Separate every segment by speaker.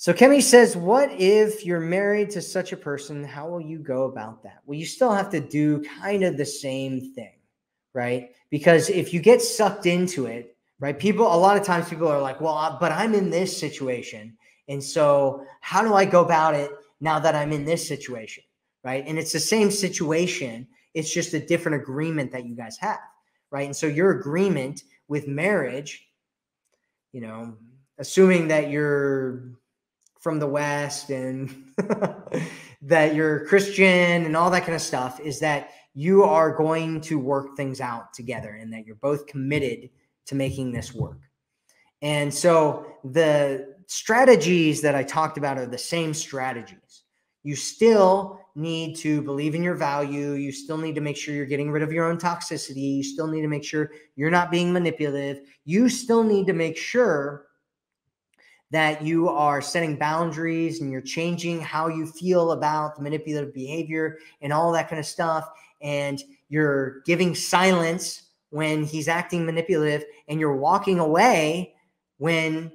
Speaker 1: So Kemi says, What if you're married to such a person? How will you go about that? Well, you still have to do kind of the same thing, right? Because if you get sucked into it, right? People, a lot of times people are like, Well, but I'm in this situation. And so how do I go about it now that I'm in this situation? Right. And it's the same situation. It's just a different agreement that you guys have. Right. And so your agreement with marriage, you know, assuming that you're from the West and that you're Christian and all that kind of stuff is that you are going to work things out together and that you're both committed to making this work. And so the strategies that I talked about are the same strategies. You still need to believe in your value. You still need to make sure you're getting rid of your own toxicity. You still need to make sure you're not being manipulative. You still need to make sure that you are setting boundaries and you're changing how you feel about the manipulative behavior and all that kind of stuff. And you're giving silence when he's acting manipulative and you're walking away when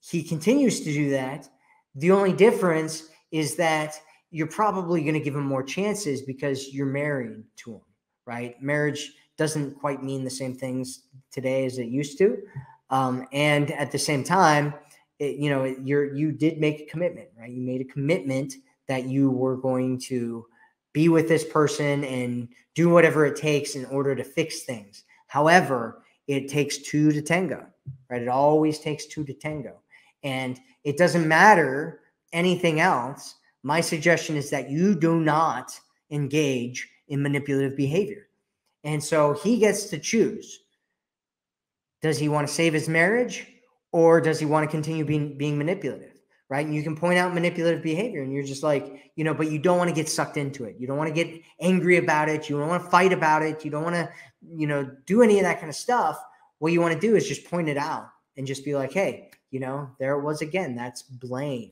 Speaker 1: he continues to do that. The only difference is that you're probably going to give him more chances because you're married to him, right? Marriage doesn't quite mean the same things today as it used to. Um, and at the same time, it, you know, you're you did make a commitment, right? You made a commitment that you were going to be with this person and do whatever it takes in order to fix things. However, it takes two to tango, right? It always takes two to tango. And it doesn't matter anything else. My suggestion is that you do not engage in manipulative behavior. And so he gets to choose. Does he want to save his marriage or does he want to continue being being manipulative right? And you can point out manipulative behavior and you're just like you know but you don't want to get sucked into it. You don't want to get angry about it. You don't want to fight about it. You don't want to you know do any of that kind of stuff. What you want to do is just point it out and just be like hey you know there it was again. That's blame.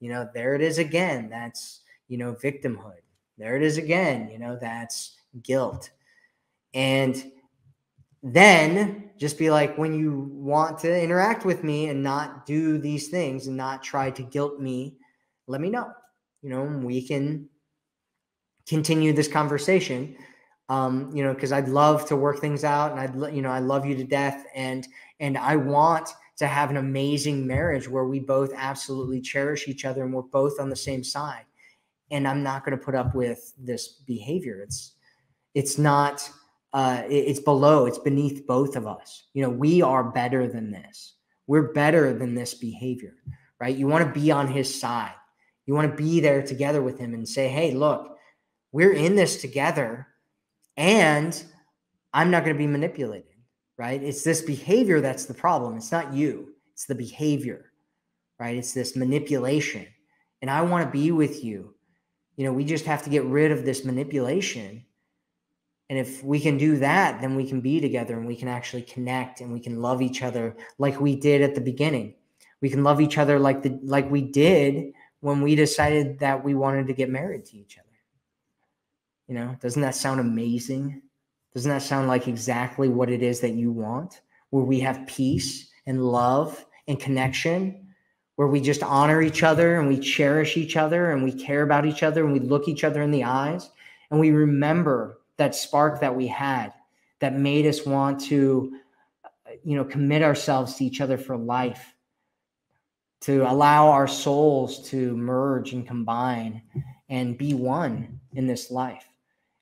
Speaker 1: You know there it is again. That's you know victimhood. There it is again. You know that's guilt. And then just be like when you want to interact with me and not do these things and not try to guilt me let me know. You know we can continue this conversation. Um you know because i'd love to work things out and i'd you know i love you to death and and i want to have an amazing marriage where we both absolutely cherish each other and we're both on the same side. And i'm not going to put up with this behavior. It's it's not uh, it's below, it's beneath both of us. You know, we are better than this. We're better than this behavior, right? You want to be on his side. You want to be there together with him and say, hey, look, we're in this together and I'm not going to be manipulated, right? It's this behavior that's the problem. It's not you, it's the behavior, right? It's this manipulation. And I want to be with you. You know, we just have to get rid of this manipulation and if we can do that, then we can be together and we can actually connect and we can love each other like we did at the beginning. We can love each other like the like we did when we decided that we wanted to get married to each other. You know, doesn't that sound amazing? Doesn't that sound like exactly what it is that you want? Where we have peace and love and connection, where we just honor each other and we cherish each other and we care about each other and we look each other in the eyes and we remember that spark that we had that made us want to you know commit ourselves to each other for life to allow our souls to merge and combine and be one in this life.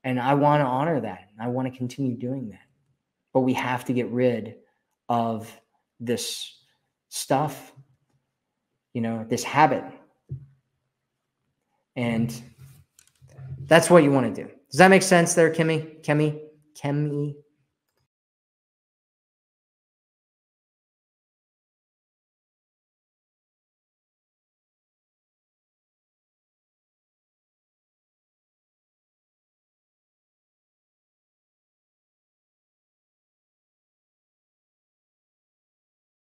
Speaker 1: And i want to honor that. I want to continue doing that. But we have to get rid of this stuff you know this habit. And that's what you want to do does that make sense there, Kimmy? Kimmy? Kimmy?